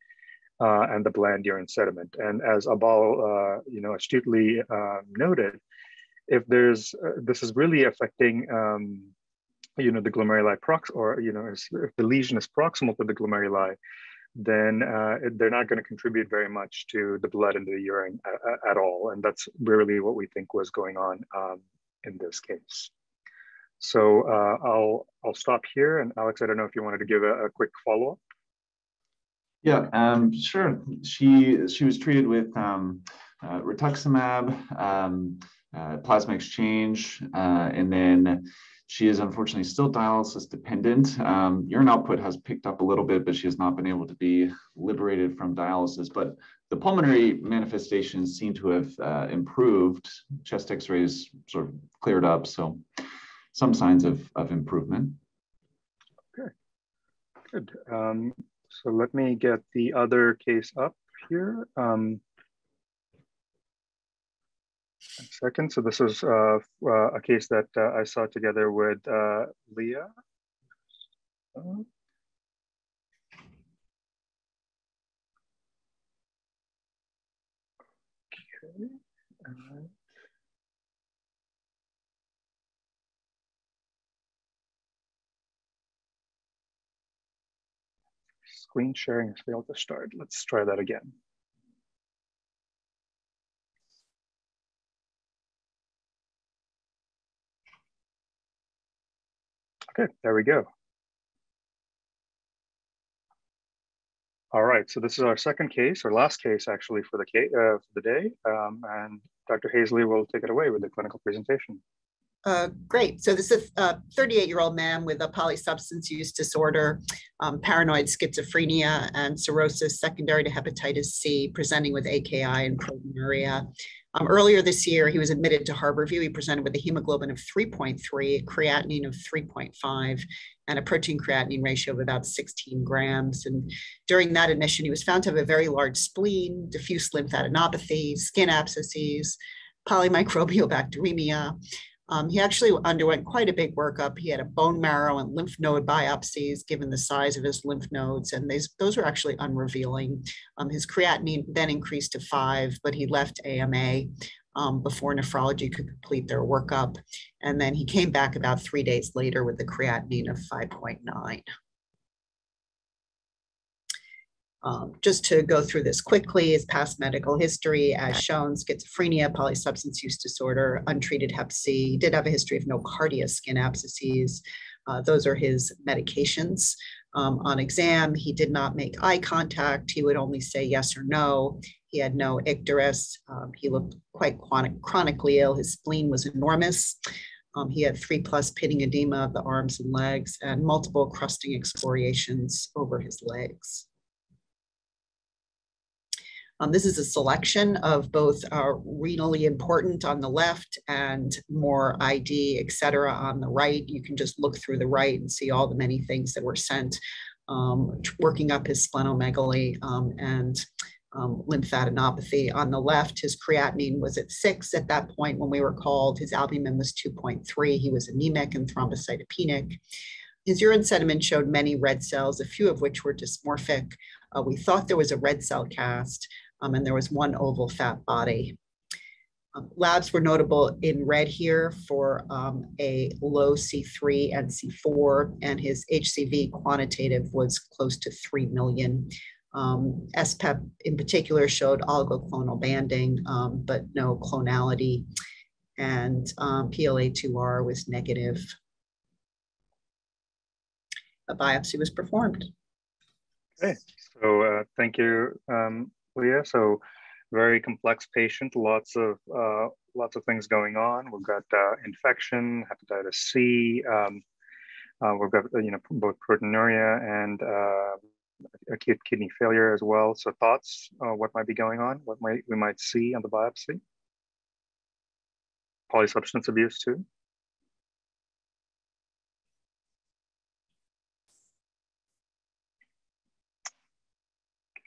uh, and the bland urine sediment. And as Abal, uh, you know, astutely uh, noted, if there's uh, this is really affecting, um, you know, the glomeruli prox, or you know, if the lesion is proximal to the glomeruli, then uh, they're not going to contribute very much to the blood and the urine at, at, all. And that's really what we think was going on um, in this case. So uh, I'll I'll stop here. And Alex, I don't know if you wanted to give a, a quick follow up. Yeah, um, sure. She she was treated with um, uh, rituximab, um, uh, plasma exchange, uh, and then she is unfortunately still dialysis dependent. Um, urine output has picked up a little bit, but she has not been able to be liberated from dialysis. But the pulmonary manifestations seem to have uh, improved. Chest X-rays sort of cleared up, so some signs of of improvement. Okay, good. Um, so let me get the other case up here. Um, second. So this is uh, uh, a case that uh, I saw together with uh, Leah. Okay. Screen sharing has failed to start. Let's try that again. Okay, there we go. All right, so this is our second case, or last case actually for the, case, uh, for the day. Um, and Dr. Hazley will take it away with the clinical presentation. Uh, great. So this is a 38 year old man with a polysubstance use disorder, um, paranoid schizophrenia, and cirrhosis secondary to hepatitis C, presenting with AKI and proteinuria. Um, earlier this year, he was admitted to Harborview. He presented with a hemoglobin of 3.3, creatinine of 3.5, and a protein creatinine ratio of about 16 grams. And during that admission, he was found to have a very large spleen, diffuse lymphadenopathy, skin abscesses, polymicrobial bacteremia, um, he actually underwent quite a big workup. He had a bone marrow and lymph node biopsies given the size of his lymph nodes, and these, those were actually unrevealing. Um, his creatinine then increased to five, but he left AMA um, before nephrology could complete their workup. And then he came back about three days later with a creatinine of 5.9. Um, just to go through this quickly, his past medical history, as shown, schizophrenia, polysubstance use disorder, untreated hep C. He did have a history of nocardia skin abscesses. Uh, those are his medications. Um, on exam, he did not make eye contact. He would only say yes or no. He had no icterus. Um, he looked quite chronic, chronically ill. His spleen was enormous. Um, he had three plus pitting edema of the arms and legs and multiple crusting excoriations over his legs. Um, this is a selection of both uh, renally important on the left and more ID, et cetera, on the right. You can just look through the right and see all the many things that were sent, um, working up his splenomegaly um, and um, lymphadenopathy. On the left, his creatinine was at six at that point when we were called. His albumin was 2.3. He was anemic and thrombocytopenic. His urine sediment showed many red cells, a few of which were dysmorphic. Uh, we thought there was a red cell cast um, and there was one oval fat body. Um, labs were notable in red here for um, a low C3 and C4, and his HCV quantitative was close to 3 million. Um, SPEP in particular showed oligoclonal banding, um, but no clonality, and um, PLA2R was negative. A biopsy was performed. Okay, so uh, thank you, um, Leah. So very complex patient, lots of uh, lots of things going on. We've got uh, infection, hepatitis C. Um, uh, we've got you know both proteinuria and uh, acute kidney failure as well. So thoughts, uh, what might be going on? What might we might see on the biopsy? Polysubstance abuse too.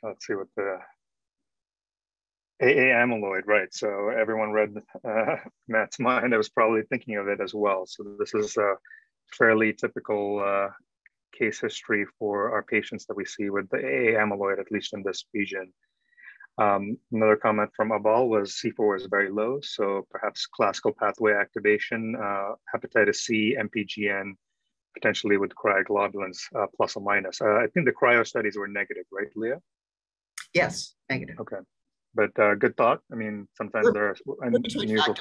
Let's see what the AA amyloid, right. So everyone read uh, Matt's mind. I was probably thinking of it as well. So this is a fairly typical uh, case history for our patients that we see with the AA amyloid, at least in this region. Um, another comment from Abal was C4 is very low, so perhaps classical pathway activation, uh, hepatitis C, MPGN, potentially with cryoglobulins uh, plus or minus. Uh, I think the cryo studies were negative, right, Leah? Yes, negative. Okay but uh, good thought. I mean, sometimes there are unusual. Rheumatoid,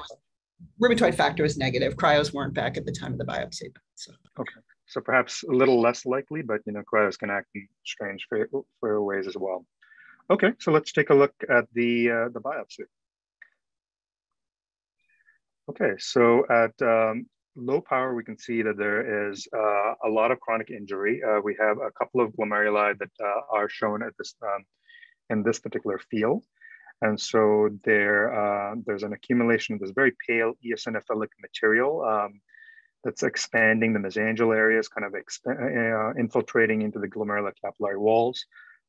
rheumatoid factor was negative. Cryos weren't back at the time of the biopsy. So. Okay, so perhaps a little less likely, but you know, cryos can act in strange for, for ways as well. Okay, so let's take a look at the uh, the biopsy. Okay, so at um, low power, we can see that there is uh, a lot of chronic injury. Uh, we have a couple of glomeruli that uh, are shown at this um, in this particular field. And so there, uh, there's an accumulation of this very pale eosinophilic material um, that's expanding the mesangial areas, kind of uh, infiltrating into the glomerular capillary walls.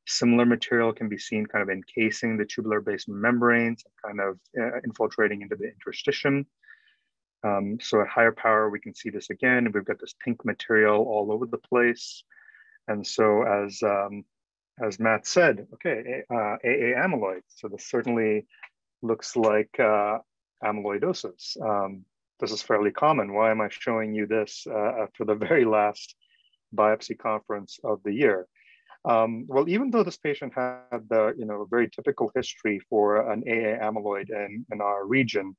Similar material can be seen kind of encasing the tubular basement membranes, kind of uh, infiltrating into the interstitium. Um, so at higher power, we can see this again. We've got this pink material all over the place. And so as um, as Matt said, okay, uh, AA amyloid. So this certainly looks like uh, amyloidosis. Um, this is fairly common. Why am I showing you this uh, after the very last biopsy conference of the year? Um, well, even though this patient had the you know very typical history for an AA amyloid in, in our region,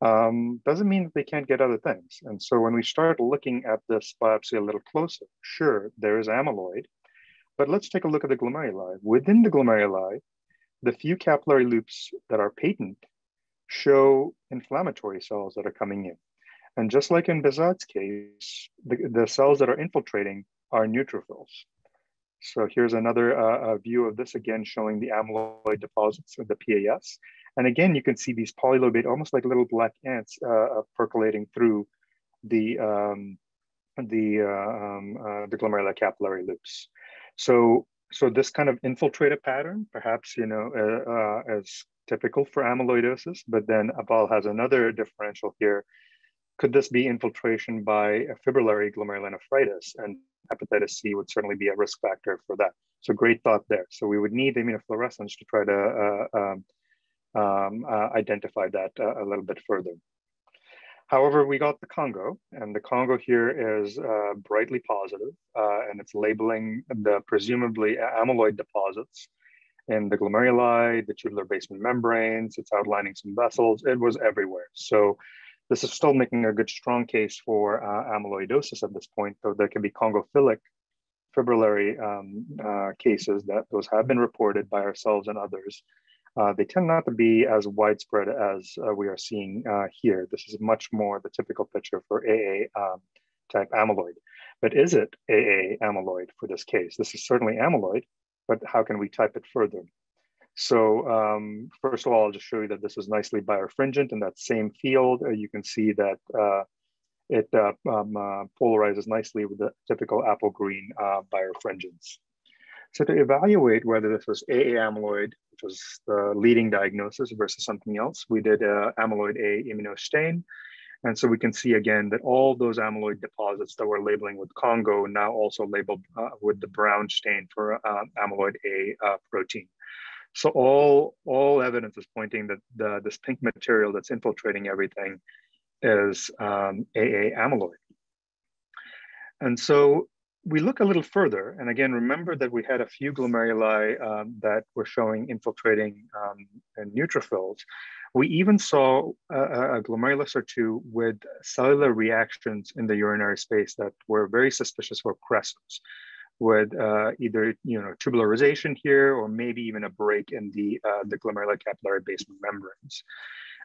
um, doesn't mean that they can't get other things. And so when we start looking at this biopsy a little closer, sure, there is amyloid, but let's take a look at the glomeruli. Within the glomeruli, the few capillary loops that are patent show inflammatory cells that are coming in. And just like in Behzad's case, the, the cells that are infiltrating are neutrophils. So here's another uh, view of this again, showing the amyloid deposits of the PAS. And again, you can see these polylobate, almost like little black ants uh, uh percolating through the, um, the, uh, um, uh, the glomerular capillary loops. So, so this kind of infiltrated pattern, perhaps, you know, uh, uh, as typical for amyloidosis, but then Abal has another differential here. Could this be infiltration by a fibrillary glomerulonephritis? And hepatitis C would certainly be a risk factor for that. So great thought there. So we would need immunofluorescence to try to uh, um, um, uh, identify that uh, a little bit further. However, we got the Congo, and the Congo here is uh, brightly positive, uh, and it's labeling the presumably amyloid deposits in the glomeruli, the tubular basement membranes, it's outlining some vessels, it was everywhere. So this is still making a good strong case for uh, amyloidosis at this point, though there can be congophilic fibrillary um, uh, cases that those have been reported by ourselves and others uh, they tend not to be as widespread as uh, we are seeing uh, here. This is much more the typical picture for AA um, type amyloid. But is it AA amyloid for this case? This is certainly amyloid, but how can we type it further? So um, first of all, I'll just show you that this is nicely birefringent in that same field. Uh, you can see that uh, it uh, um, uh, polarizes nicely with the typical apple green uh, birefringence. So to evaluate whether this was AA amyloid, which was the leading diagnosis versus something else, we did a amyloid A immunostain. And so we can see again that all those amyloid deposits that we're labeling with Congo now also labeled uh, with the brown stain for uh, amyloid A uh, protein. So all, all evidence is pointing that the, this pink material that's infiltrating everything is um, AA amyloid. And so we look a little further, and again, remember that we had a few glomeruli um, that were showing infiltrating um, neutrophils. We even saw a, a, glomerulus or two with cellular reactions in the urinary space that were very suspicious for crescents, with uh, either you know tubularization here or maybe even a break in the uh, the glomerular capillary basement membranes.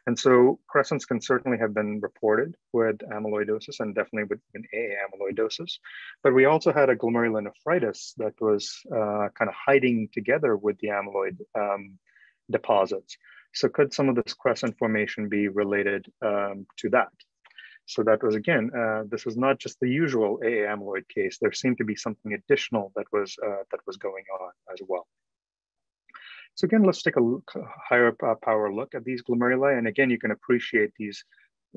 And so crescents can certainly have been reported with amyloidosis and definitely with an AA amyloidosis. But we also had a glomerulonephritis that was uh, kind of hiding together with the amyloid um, deposits. So could some of this crescent formation be related um, to that? So that was again, uh, this was not just the usual AA amyloid case. There seemed to be something additional that was uh, that was going on as well. So again, let's take a look, higher uh, power look at these glomeruli. And again, you can appreciate these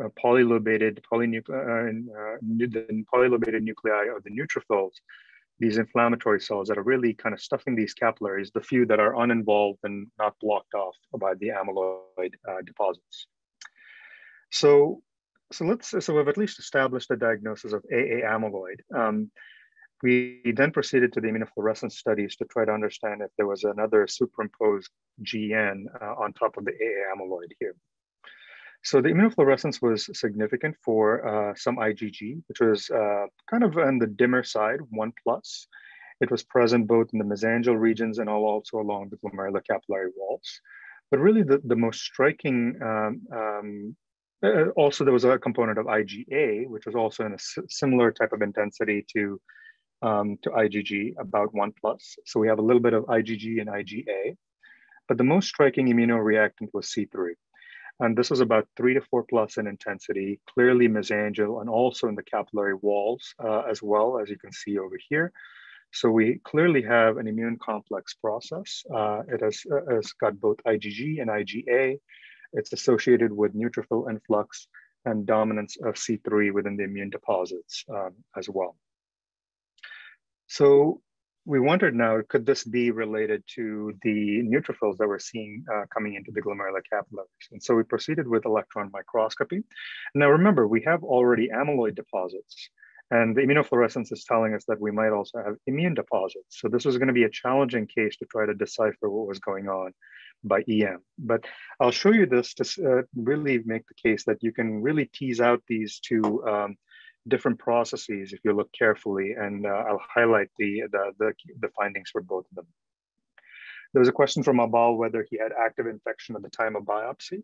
uh, polylobated, polynucle uh, the polylobated nuclei of the neutrophils, these inflammatory cells that are really kind of stuffing these capillaries, the few that are uninvolved and not blocked off by the amyloid uh, deposits. So, so let's, so we've at least established the diagnosis of AA amyloid. Um, we then proceeded to the immunofluorescence studies to try to understand if there was another superimposed GN uh, on top of the AA amyloid here. So the immunofluorescence was significant for uh, some IgG, which was uh, kind of on the dimmer side, one plus. It was present both in the mesangial regions and also along the glomerular capillary walls. But really the, the most striking, um, um, uh, also there was a component of IgA, which was also in a similar type of intensity to um, to IgG, about one plus. So we have a little bit of IgG and IgA, but the most striking immunoreactant was C3. And this was about three to four plus in intensity, clearly mesangial and also in the capillary walls uh, as well, as you can see over here. So we clearly have an immune complex process. Uh, it has, uh, has got both IgG and IgA. It's associated with neutrophil influx and dominance of C3 within the immune deposits um, as well. So we wondered now, could this be related to the neutrophils that we're seeing uh, coming into the glomerular capillaries? And so we proceeded with electron microscopy. Now remember, we have already amyloid deposits. And the immunofluorescence is telling us that we might also have immune deposits. So this was going to be a challenging case to try to decipher what was going on by EM. But I'll show you this to uh, really make the case that you can really tease out these two um, different processes if you look carefully, and uh, I'll highlight the, the, the, the, findings for both of them. There was a question from Abal whether he had active infection at the time of biopsy.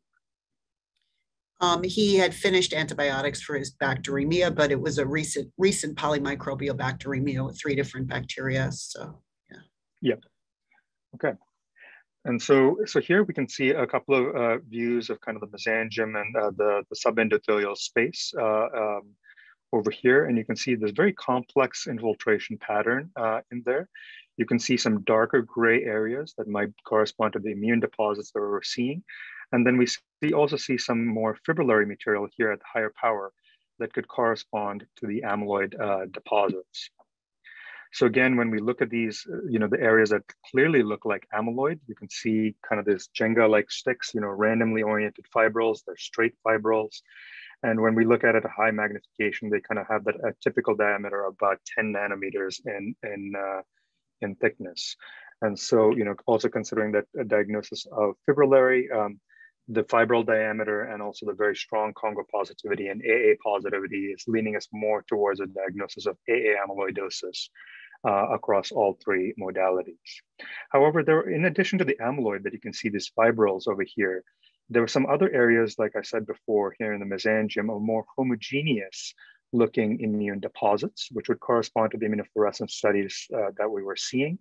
Um, he had finished antibiotics for his bacteremia, but it was a recent recent polymicrobial bacteremia with three different bacteria. So yeah. Yeah. Okay. And so, so here we can see a couple of uh, views of kind of the mesangium and uh, the, the subendothelial space. Uh, um, over here, and you can see this very complex infiltration pattern uh, in there. You can see some darker gray areas that might correspond to the immune deposits that we're seeing. And then we see, also see some more fibrillary material here at the higher power that could correspond to the amyloid uh, deposits. So again, when we look at these, uh, you know, the areas that clearly look like amyloid, you can see kind of this Jenga-like sticks, you know, randomly oriented fibrils, they're straight fibrils. And when we look at it at high magnification, they kind of have that a typical diameter of about 10 nanometers in, in, uh, in thickness. And so, you know, also considering that a diagnosis of fibrillary, um, the fibril diameter and also the very strong Congo positivity and AA positivity is leaning us more towards a diagnosis of AA amyloidosis uh, across all three modalities. However, there, in addition to the amyloid that you can see these fibrils over here, there were some other areas, like I said before, here in the mesangium, of more homogeneous looking immune deposits, which would correspond to the immunofluorescence studies uh, that we were seeing.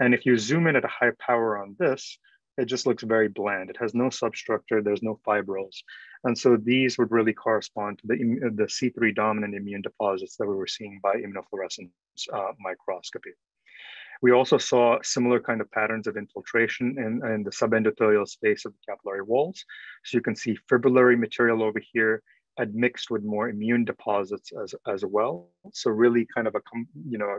And if you zoom in at a high power on this, it just looks very bland. It has no substructure, there's no fibrils. And so these would really correspond to the, the C3 dominant immune deposits that we were seeing by immunofluorescence uh, microscopy. We also saw similar kind of patterns of infiltration in, in the subendothelial space of the capillary walls. So you can see fibrillary material over here admixed with more immune deposits as, as well. So really kind of a, you know,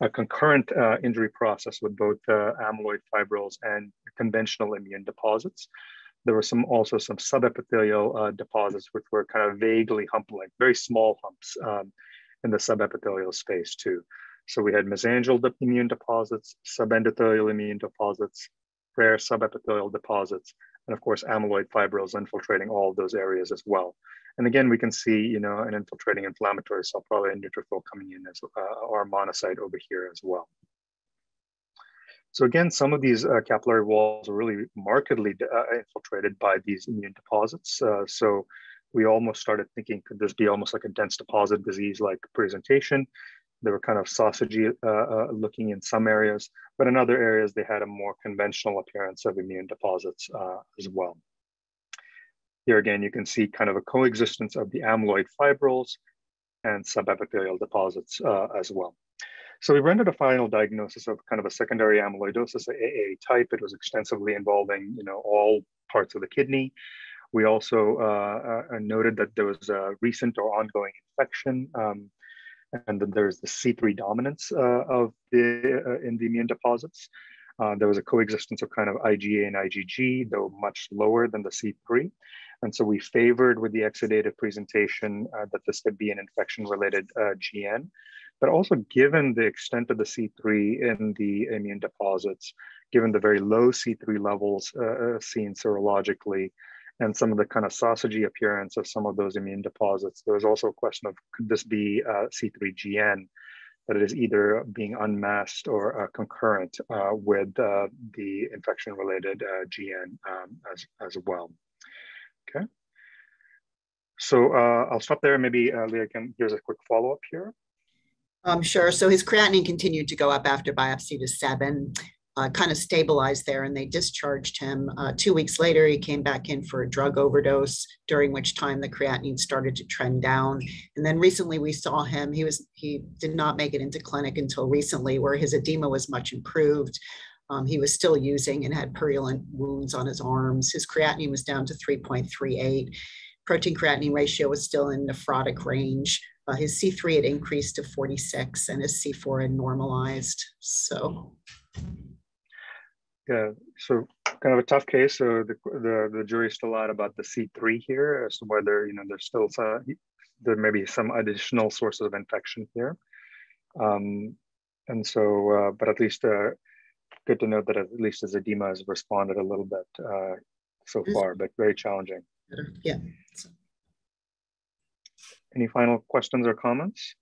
a concurrent uh, injury process with both uh, amyloid fibrils and conventional immune deposits. There were some also some subepithelial uh, deposits, which were kind of vaguely hump-like, very small humps um, in the subepithelial space too. So we had mesangial immune deposits, subendothelial immune deposits, rare subepithelial deposits, and of course amyloid fibrils infiltrating all of those areas as well. And again, we can see, you know, an infiltrating inflammatory cell, probably a neutrophil coming in as uh, or monocyte over here as well. So again, some of these uh, capillary walls are really markedly uh, infiltrated by these immune deposits. Uh, so we almost started thinking, could this be almost like a dense deposit disease-like presentation? They were kind of sausagey uh, uh, looking in some areas, but in other areas, they had a more conventional appearance of immune deposits as well. Here again, you can see kind of a coexistence of the amyloid fibrils and subepithelial deposits uh, as well. So we rendered a final diagnosis of kind of a secondary amyloidosis, AA type. It was extensively involving, you know, all parts of the kidney. We also uh, uh, noted that there was a recent or ongoing infection, um, and then there's the C3 dominance uh, of the uh, in the immune deposits. Uh, there was a coexistence of kind of IgA and IgG, though much lower than the C3. And so we favored with the exudative presentation that this could be an infection related uh, GN, but also given the extent of the C3 in the immune deposits, given the very low C3 levels uh, seen serologically, and some of the kind of sausagey appearance of some of those immune deposits, there was also a question of could this be uh, C3GN, that it is either being unmasked or uh, concurrent with the infection related GN um, as, as well. Okay. So uh, I'll stop there. Maybe uh, Leah can, here's a quick follow-up here. Um, sure. So his creatinine continued to go up after biopsy to seven, uh, kind of stabilized there, and they discharged him. Uh, two weeks later, he came back in for a drug overdose, during which time the creatinine started to trend down. And then recently, we saw him. He was he did not make it into clinic until recently, where his edema was much improved. Um, he was still using and had purulent wounds on his arms. His creatinine was down to 3.38. Protein creatinine ratio was still in nephrotic range. Uh, his C3 had increased to 46 and his C4 had normalized. So, yeah, so kind of a tough case. So the, the, the jury's still out about the C3 here as to whether, you know, there's still some, there may be some additional sources of infection here. Um, and so, uh, but at least uh, good to know that at least his edema has responded a little bit uh, so far, but very challenging. Yeah. Any final questions or comments?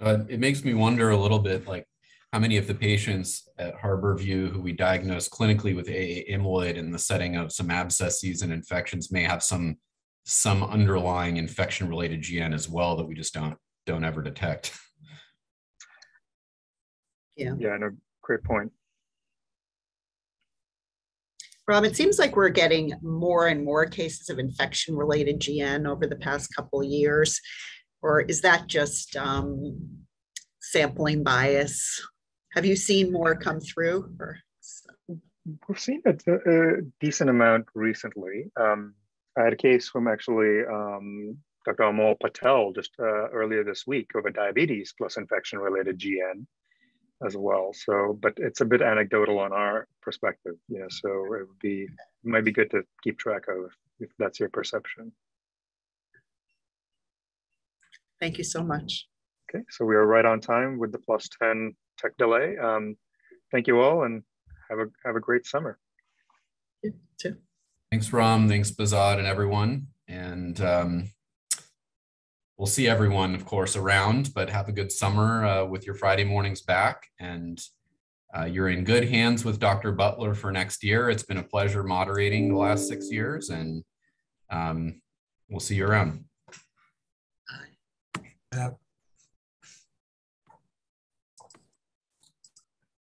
Uh, it makes me wonder a little bit like how many of the patients at Harborview who we diagnose clinically with AA amyloid in the setting of some abscesses and infections may have some some underlying infection related GN as well that we just don't don't ever detect. Yeah. Yeah, no, great point. Rob, it seems like we're getting more and more cases of infection related GN over the past couple of years. Or is that just um, sampling bias? Have you seen more come through? Or? We've seen a, a decent amount recently. Um, I had a case from actually um, Dr. Amol Patel just uh, earlier this week of a diabetes plus infection related GN as well. So, but it's a bit anecdotal on our perspective, you know. So it would be might be good to keep track of if that's your perception. Thank you so much. Okay, so we are right on time with the plus 10 tech delay. Um, thank you all and have a have a great summer. You too. Thanks, Ram. Thanks, Behzad and everyone. And um, we'll see everyone, of course, around, but have a good summer uh, with your Friday mornings back. And uh, you're in good hands with Dr. Butler for next year. It's been a pleasure moderating the last six years, and um, we'll see you around. Yeah.